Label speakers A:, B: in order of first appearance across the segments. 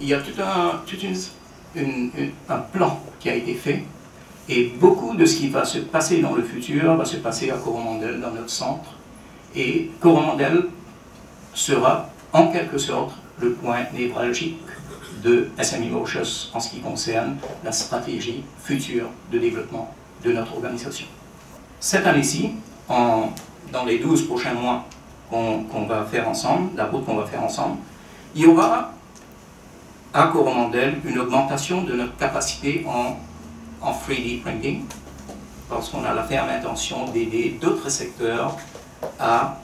A: il y a tout un, tout un plan qui a été fait et beaucoup de ce qui va se passer dans le futur va se passer à Coromandel, dans notre centre. Et Coromandel sera en quelque sorte le point névralgique de SMI Motions en ce qui concerne la stratégie future de développement de notre organisation. Cette année-ci, dans les 12 prochains mois qu'on va faire ensemble, la route qu'on va faire ensemble, il y aura à Coromandel une augmentation de notre capacité en, en 3D printing, parce qu'on a la ferme intention d'aider d'autres secteurs à,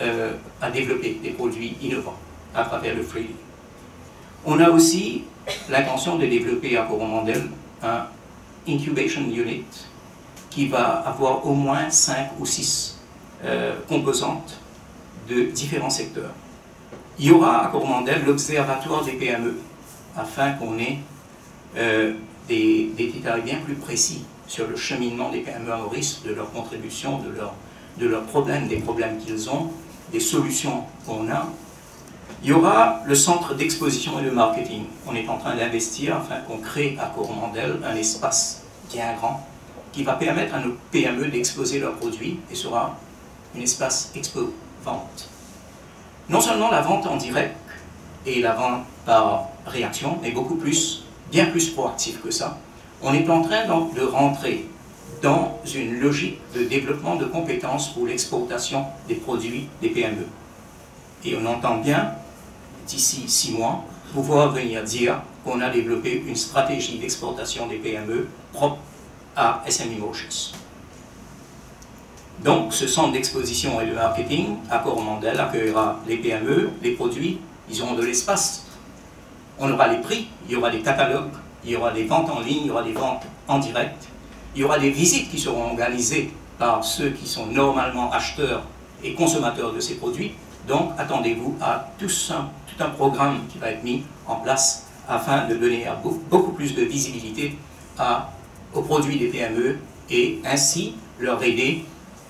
A: euh, à développer des produits innovants à travers le 3D. On a aussi l'intention de développer à Coromandel un incubation unit qui va avoir au moins 5 ou 6 euh, composantes de différents secteurs. Il y aura à Coromandel l'observatoire des PME, afin qu'on ait euh, des, détails bien plus précis sur le cheminement des PME à Maurice, de leur contribution, de, leur, de leurs problèmes, des problèmes qu'ils ont, des solutions qu'on a. Il y aura le centre d'exposition et de marketing. On est en train d'investir afin qu'on crée à Coromandel un espace bien grand qui va permettre à nos PME d'exposer leurs produits et sera un espace expo-vente. Non seulement la vente en direct et la vente par réaction, mais beaucoup plus, bien plus proactif que ça. On est en train donc de rentrer dans une logique de développement de compétences pour l'exportation des produits des PME. Et on entend bien, d'ici six mois, pouvoir venir dire qu'on a développé une stratégie d'exportation des PME propre à SME Motions. Donc, ce centre d'exposition et de marketing à Coromandel accueillera les PME, les produits, ils auront de l'espace. On aura les prix, il y aura des catalogues, il y aura des ventes en ligne, il y aura des ventes en direct, il y aura des visites qui seront organisées par ceux qui sont normalement acheteurs et consommateurs de ces produits. Donc, attendez-vous à tout un, tout un programme qui va être mis en place afin de donner beaucoup plus de visibilité aux produits des PME et ainsi leur aider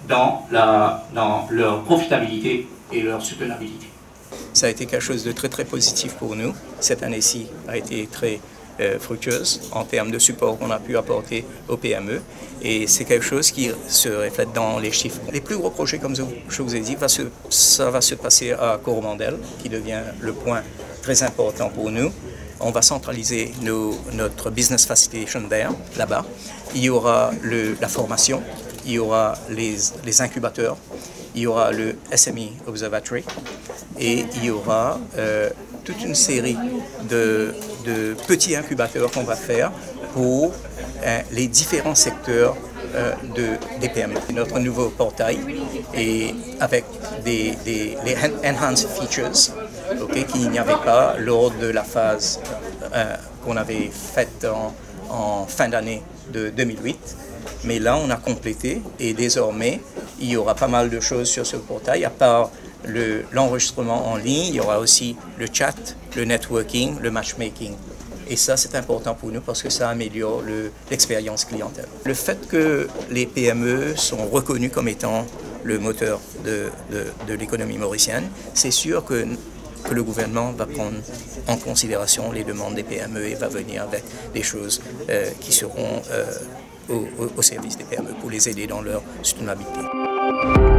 A: dans, dans leur profitabilité et leur soutenabilité. Ça a été quelque chose de très très positif pour nous. Cette année-ci a été très euh, fructueuse en termes de support qu'on a pu apporter aux PME et c'est quelque chose qui se reflète dans les chiffres. Les plus gros projets, comme je vous ai dit, ça va se passer à Coromandel, qui devient le point très important pour nous. On va centraliser notre business facilitation there, là-bas. Il y aura la formation, il y aura les, incubateurs, il y aura le SME Observatory et il y aura euh, toute une série de, de petits incubateurs qu'on va faire pour euh, les différents secteurs euh, de, des PME. Notre nouveau portail et avec des, des enhanced features okay, qu'il n'y avait pas lors de la phase qu'on avait faite en, fin d'année de 2008. Mais là, on a complété et désormais, il y aura pas mal de choses sur ce portail. À part l'enregistrement en ligne, il y aura aussi le chat, le networking, le matchmaking. Et ça, c'est important pour nous parce que ça améliore l'expérience clientèle. Le fait que les PME sont reconnues comme étant le moteur de, l'économie mauricienne, c'est sûr que que le gouvernement va prendre en considération les demandes des PME et va venir avec des choses euh, qui seront euh, au, au, service des PME pour les aider dans leur soutenabilité. Thank you.